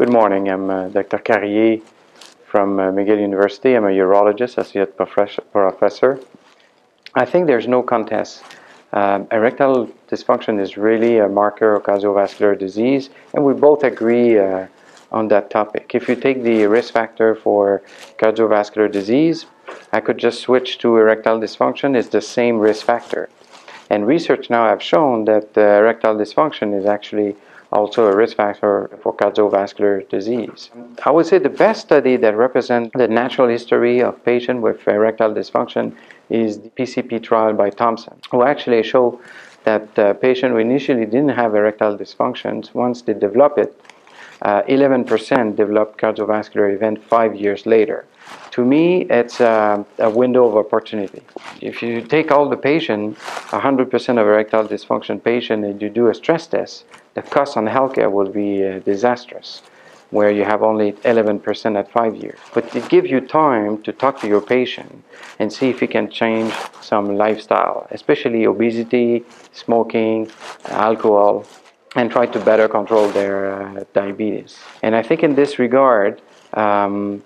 Good morning. I'm uh, Dr. Carrier from uh, McGill University. I'm a urologist, associate professor. I think there's no contest. Um, erectile dysfunction is really a marker of cardiovascular disease, and we both agree uh, on that topic. If you take the risk factor for cardiovascular disease, I could just switch to erectile dysfunction. It's the same risk factor. And research now have shown that uh, erectile dysfunction is actually also a risk factor for cardiovascular disease. I would say the best study that represents the natural history of patients with erectile dysfunction is the PCP trial by Thompson, who actually show that uh, patients who initially didn't have erectile dysfunctions, once they develop it, 11% developed cardiovascular event five years later. To me, it's a, a, window of opportunity. If you take all the patient, 100% of erectile dysfunction patient, and you do a stress test, the cost on healthcare will be uh, disastrous, where you have only 11% at five years. But it gives you time to talk to your patient and see if you can change some lifestyle, especially obesity, smoking, alcohol, and try to better control their uh, diabetes. And I think in this regard, um,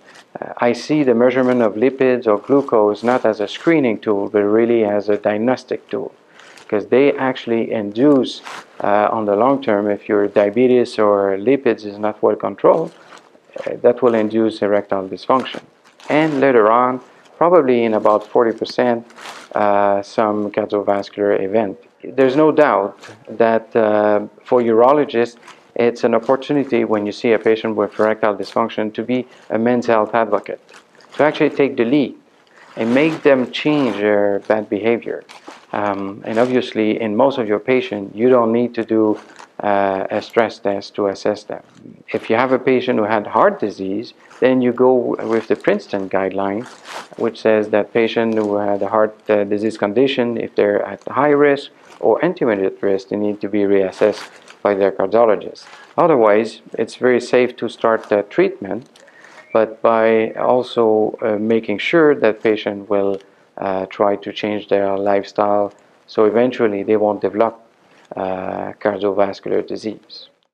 I see the measurement of lipids or glucose not as a screening tool, but really as a diagnostic tool. Because they actually induce, uh, on the long term, if your diabetes or lipids is not well controlled, uh, that will induce erectile dysfunction. And later on, probably in about 40%, uh, some cardiovascular event. There's no doubt that uh, for urologists, it's an opportunity when you see a patient with erectile dysfunction to be a men's health advocate, to actually take the lead and make them change their bad behavior. Um, and obviously, in most of your patients, you don't need to do uh, a stress test to assess them. If you have a patient who had heart disease, then you go with the Princeton guideline, which says that patient who had a heart uh, disease condition, if they're at high risk or intermediate risk, they need to be reassessed by their cardiologist. Otherwise, it's very safe to start the treatment, but by also uh, making sure that patient will uh, try to change their lifestyle so eventually they won't develop uh, cardiovascular disease.